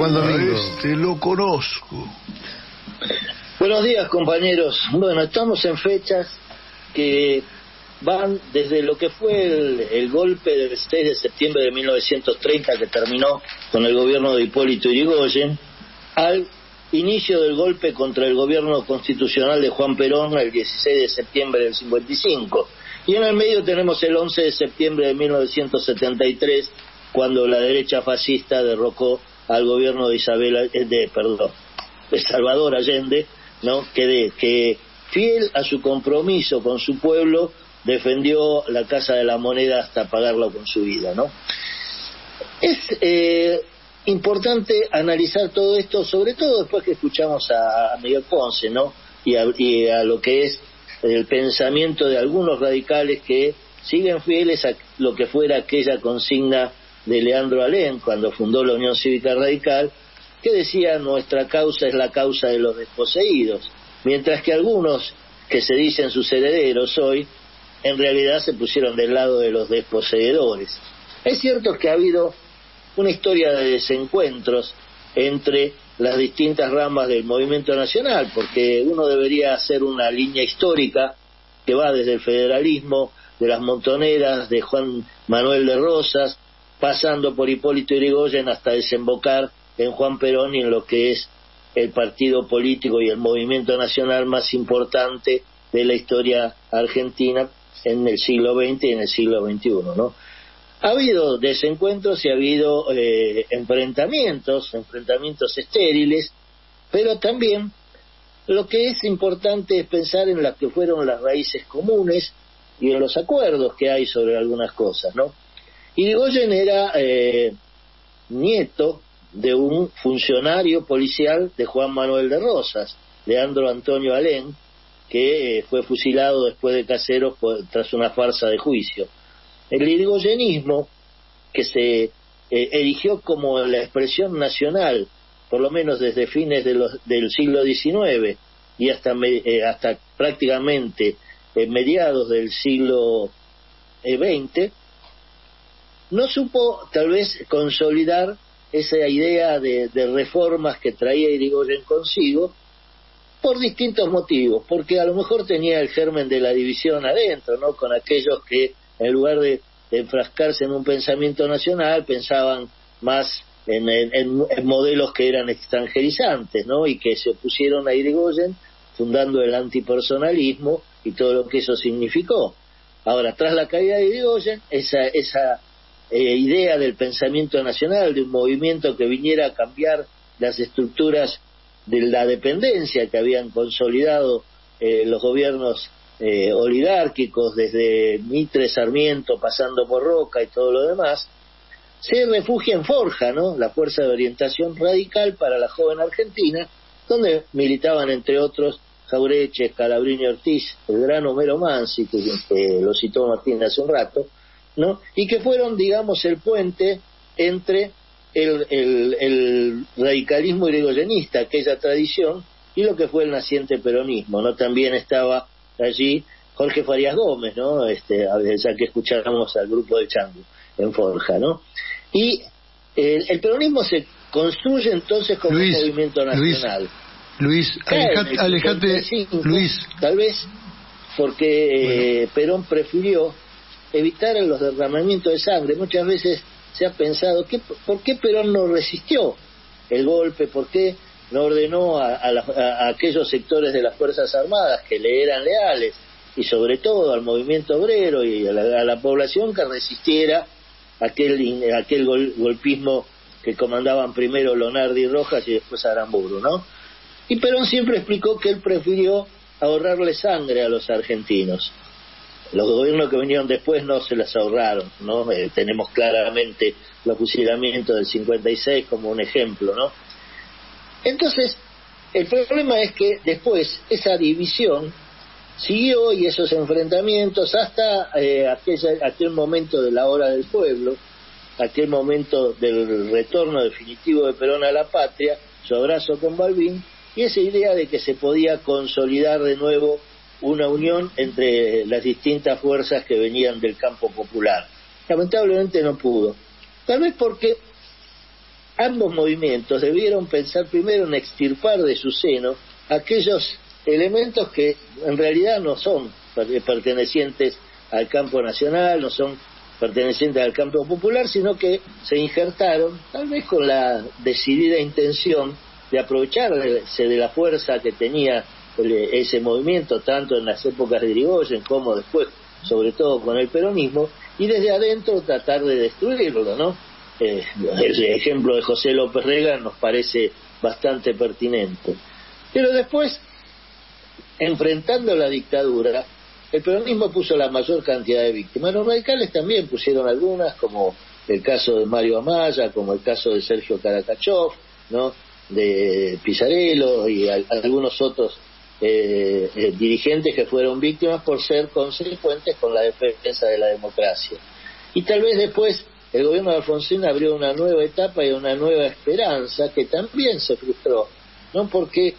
Juan Domingo. Este lo conozco. Buenos días, compañeros. Bueno, estamos en fechas que van desde lo que fue el, el, golpe del 6 de septiembre de 1930 que terminó con el gobierno de Hipólito Yrigoyen al inicio del golpe contra el gobierno constitucional de Juan Perón el 16 de septiembre del 55. Y en el medio tenemos el 11 de septiembre de 1973 cuando la derecha fascista derrocó al gobierno de Isabel de perdón, de Salvador Allende, ¿no? Que, que fiel a su compromiso con su pueblo defendió la Casa de la Moneda hasta pagarlo con su vida, ¿no? Es eh, importante analizar todo esto, sobre todo después que escuchamos a, Miguel Ponce, ¿no? Y a, y a lo que es el pensamiento de algunos radicales que siguen fieles a lo que fuera aquella consigna de Leandro Alén cuando fundó la Unión Cívica Radical, que decía nuestra causa es la causa de los desposeídos, mientras que algunos que se dicen sus herederos hoy, en realidad se pusieron del lado de los desposeedores. Es cierto que ha habido una historia de desencuentros entre las distintas ramas del movimiento nacional, porque uno debería hacer una línea histórica que va desde el federalismo, de las montoneras, de Juan Manuel de Rosas, pasando por Hipólito Yrigoyen hasta desembocar en Juan Perón y en lo que es el partido político y el movimiento nacional más importante de la historia argentina en el siglo XX y en el siglo XXI, ¿no? Ha habido desencuentros y ha habido eh, enfrentamientos, enfrentamientos estériles, pero también lo que es importante es pensar en las que fueron las raíces comunes y en los acuerdos que hay sobre algunas cosas, ¿no? Irigoyen era eh, nieto de un funcionario policial de Juan Manuel de Rosas, Leandro Antonio Alén, que eh, fue fusilado después de Caseros tras una farsa de juicio. El irigoyenismo, que se eh, erigió como la expresión nacional, por lo menos desde fines del siglo XIX y hasta, hasta prácticamente mediados del siglo XX, no supo tal vez consolidar esa idea de, reformas que traía Irigoyen consigo por distintos motivos, porque a lo mejor tenía el germen de la división adentro, ¿no? Con aquellos que en lugar de, enfrascarse en un pensamiento nacional pensaban más en, en, modelos que eran extranjerizantes, ¿no? Y que se opusieron a Irigoyen fundando el antipersonalismo y todo lo que eso significó. Ahora, tras la caída de Irigoyen, esa, esa eh, idea del pensamiento nacional, de un movimiento que viniera a cambiar las estructuras de la dependencia que habían consolidado eh, los gobiernos eh, oligárquicos desde Mitre, Sarmiento, pasando por Roca y todo lo demás, se refugia en Forja, ¿no? La Fuerza de Orientación Radical para la Joven Argentina, donde militaban entre otros Jaureche, Calabrini Ortiz, el gran Homero Mansi, que lo citó Martín hace un rato, ¿no? Y que fueron, digamos, el puente entre el, el, radicalismo irigoyenista, aquella tradición, y lo que fue el naciente peronismo, ¿no? También estaba allí Jorge Farías Gómez, ¿no? Este, ya que escuchamos al grupo de Chango en Forja, ¿no? Y el, peronismo se construye entonces como un movimiento nacional. Luis, alejate, Luis. Tal vez porque eh, Perón prefirió evitar los derramamientos de sangre. Muchas veces se ha pensado, ¿qué, ¿por qué Perón no resistió el golpe? ¿Por qué no ordenó a, aquellos sectores de las Fuerzas Armadas que le eran leales y sobre todo al movimiento obrero y a la, población que resistiera aquel, aquel golpismo que comandaban primero Lonardi y Rojas y después Aramburu, ¿no? Y Perón siempre explicó que él prefirió ahorrarle sangre a los argentinos. Los gobiernos que vinieron después no se las ahorraron, ¿no? Eh, tenemos claramente los fusilamientos del 56 como un ejemplo, ¿no? Entonces, el problema es que después esa división siguió y esos enfrentamientos hasta eh, aquel momento de la hora del pueblo, aquel momento del retorno definitivo de Perón a la patria, su abrazo con Balbín, y esa idea de que se podía consolidar de nuevo una unión entre las distintas fuerzas que venían del campo popular. Lamentablemente no pudo. Tal vez porque ambos movimientos debieron pensar primero en extirpar de su seno aquellos elementos que en realidad no son pertenecientes al campo nacional, no son pertenecientes al campo popular, sino que se injertaron, tal vez con la decidida intención de aprovecharse de la fuerza que tenía ese movimiento, tanto en las épocas de Irigoyen como después, sobre todo con el peronismo, y desde adentro tratar de destruirlo, ¿no? Eh, el ejemplo de José López Rega nos parece bastante pertinente. Pero después, enfrentando la dictadura, el peronismo puso la mayor cantidad de víctimas. Los radicales también pusieron algunas, como el caso de Mario Amaya, como el caso de Sergio Caracachov, ¿no? de Pizarello y algunos otros eh, eh, dirigentes que fueron víctimas por ser consecuentes con la defensa de la democracia. Y tal vez después el gobierno de Alfonsín abrió una nueva etapa y una nueva esperanza que también se frustró, ¿no? Porque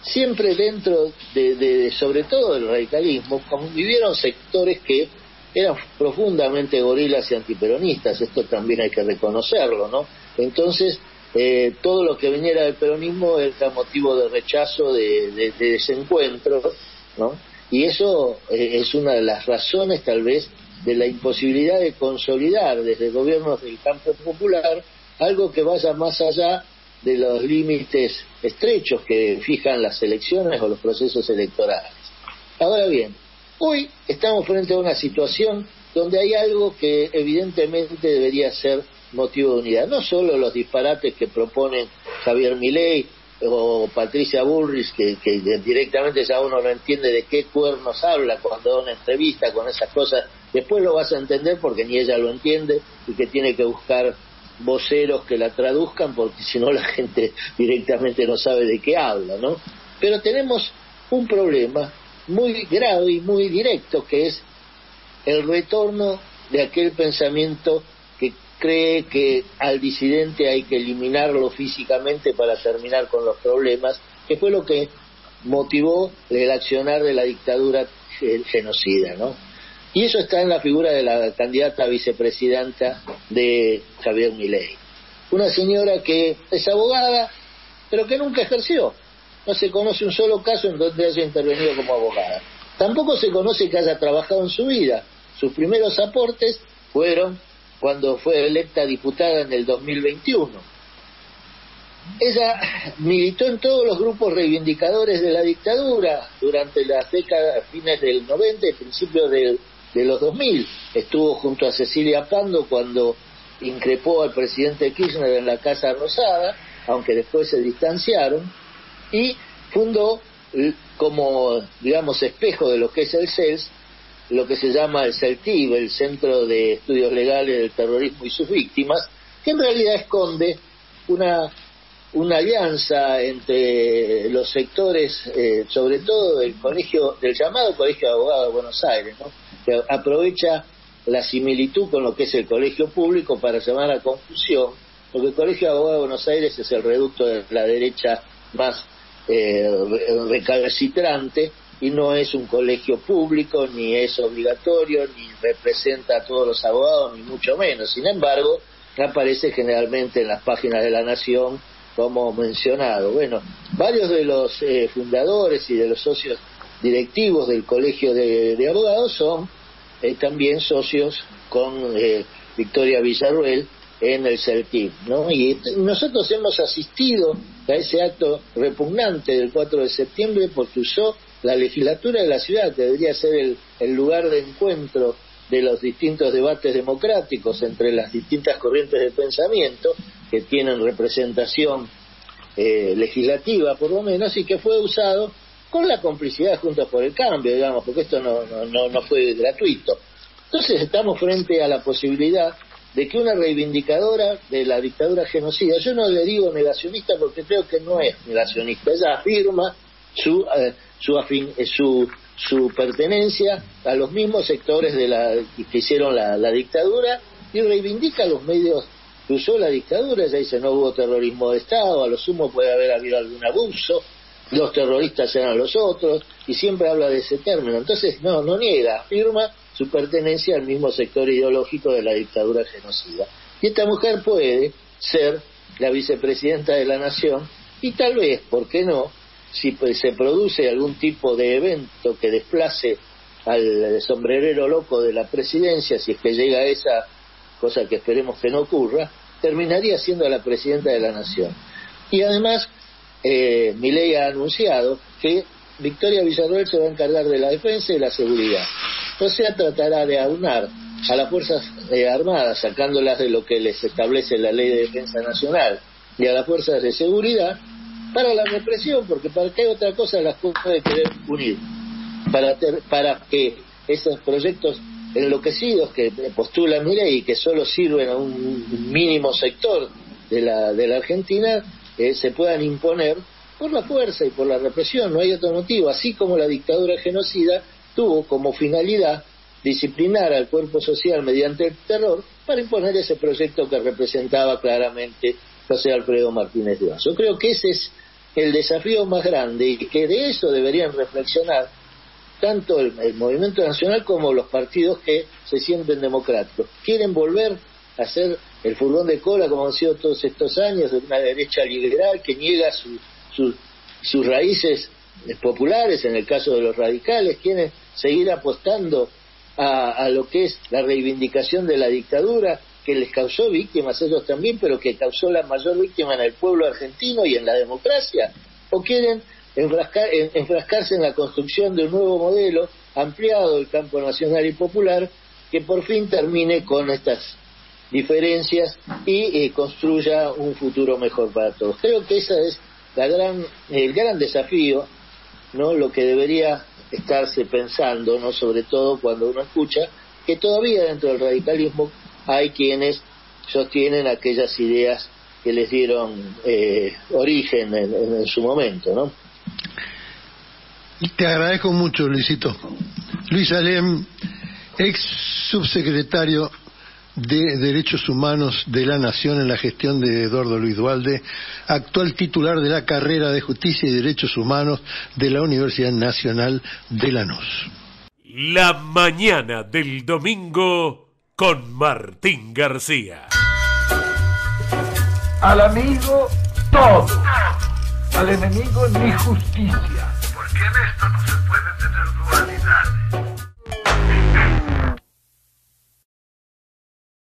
siempre dentro de, sobre todo del radicalismo, convivieron sectores que eran profundamente gorilas y antiperonistas, esto también hay que reconocerlo, ¿no? Entonces, eh, todo lo que viniera del peronismo era motivo de rechazo, de, desencuentro, ¿no? Y eso eh, es una de las razones, tal vez, de la imposibilidad de consolidar desde gobiernos del campo popular algo que vaya más allá de los límites estrechos que fijan las elecciones o los procesos electorales. Ahora bien, hoy estamos frente a una situación donde hay algo que evidentemente debería ser motivo de unidad. No solo los disparates que proponen Javier Milei o Patricia Bullrich, que, que, directamente ya uno no entiende de qué cuernos habla cuando da una entrevista con esas cosas. Después lo vas a entender porque ni ella lo entiende y que tiene que buscar voceros que la traduzcan porque si no la gente directamente no sabe de qué habla, ¿no? Pero tenemos un problema muy grave y muy directo que es el retorno de aquel pensamiento cree que al disidente hay que eliminarlo físicamente para terminar con los problemas, que fue lo que motivó el accionar de la dictadura genocida, ¿no? Y eso está en la figura de la candidata vicepresidenta de Javier Milei. Una señora que es abogada, pero que nunca ejerció. No se conoce un solo caso en donde haya intervenido como abogada. Tampoco se conoce que haya trabajado en su vida. Sus primeros aportes fueron cuando fue electa diputada en el 2021. Ella militó en todos los grupos reivindicadores de la dictadura durante las décadas fines del 90 y principios del de los 2000. Estuvo junto a Cecilia Pando cuando increpó al presidente Kirchner en la Casa Rosada, aunque después se distanciaron, y fundó como, digamos, espejo de lo que es el CELS, lo que se llama el CELTIV, el Centro de Estudios Legales del Terrorismo y sus Víctimas, que en realidad esconde una, una alianza entre los sectores, eh, sobre todo del colegio, del llamado Colegio de Abogados de Buenos Aires, ¿no? que aprovecha la similitud con lo que es el colegio público para llamar a confusión, porque el Colegio de Abogados de Buenos Aires es el reducto de la derecha más eh, recalcitrante y no es un colegio público, ni es obligatorio, ni representa a todos los abogados, ni mucho menos. Sin embargo, aparece generalmente en las páginas de la Nación como mencionado. Bueno, varios de los eh, fundadores y de los socios directivos del Colegio de Abogados son eh, también socios con eh, Victoria Villarruel en el CELTIP, ¿no? Y nosotros hemos asistido a ese acto repugnante del 4 de septiembre porque usó la legislatura de la ciudad, que debería ser el, el lugar de encuentro de los distintos debates democráticos entre las distintas corrientes de pensamiento que tienen representación eh, legislativa por lo menos y que fue usado con la complicidad de Juntos por el Cambio, digamos, porque esto no, no, no fue gratuito. Entonces estamos frente a la posibilidad de que una reivindicadora de la dictadura genocida, yo no le digo negacionista porque creo que no es negacionista, ella afirma su, eh, su, afin, eh, su, su pertenencia a los mismos sectores de la, que hicieron la, la dictadura y reivindica los medios que usó la dictadura, ella dice no hubo terrorismo de Estado, a lo sumo puede haber habido algún abuso, los terroristas eran los otros, y siempre habla de ese término. Entonces, no, no niega, afirma su pertenencia al mismo sector ideológico de la dictadura genocida. Y esta mujer puede ser la vicepresidenta de la Nación y tal vez, ¿por qué no?, si pues, se produce algún tipo de evento que desplace al sombrerero loco de la presidencia, si es que llega a esa cosa que esperemos que no ocurra, terminaría siendo la presidenta de la Nación. Y además, eh, ley ha anunciado que Victoria Villarroel se va a encargar de la defensa y la seguridad. O sea, tratará de aunar a las Fuerzas eh, Armadas, sacándolas de lo que les establece la Ley de Defensa Nacional, y a las Fuerzas de Seguridad, para la represión, porque para qué otra cosa las puede querer unir, para, para que esos proyectos enloquecidos que postula Milei y que solo sirven a un mínimo sector de la, de la Argentina eh, se puedan imponer por la fuerza y por la represión, no hay otro motivo, así como la dictadura genocida tuvo como finalidad disciplinar al cuerpo social mediante el terror para imponer ese proyecto que representaba claramente José Alfredo Martínez de Yo creo que ese es el desafío más grande y que de eso deberían reflexionar tanto el, movimiento nacional como los partidos que se sienten democráticos. Quieren volver a ser el furgón de cola como han sido todos estos años de una derecha liberal que niega sus raíces populares, en el caso de los radicales, quieren seguir apostando a, lo que es la reivindicación de la dictadura, que les causó víctimas ellos también, pero que causó la mayor víctima en el pueblo argentino y en la democracia, o quieren enfrascarse en la construcción de un nuevo modelo ampliado del campo nacional y popular que por fin termine con estas diferencias y eh, construya un futuro mejor para todos. Creo que ese es la gran, el gran desafío, no, lo que debería estarse pensando, no, sobre todo cuando uno escucha que todavía dentro del radicalismo hay quienes sostienen aquellas ideas que les dieron eh, origen en, su momento, ¿no? Te agradezco mucho, Luisito. Luis Alem, ex subsecretario de Derechos Humanos de la Nación en la gestión de Eduardo Luis Dualde, actual titular de la carrera de Justicia y Derechos Humanos de la Universidad Nacional de Lanús. La mañana del domingo con Martín García. Al amigo todo, al enemigo ni justicia. Porque en esto no se puede tener duda.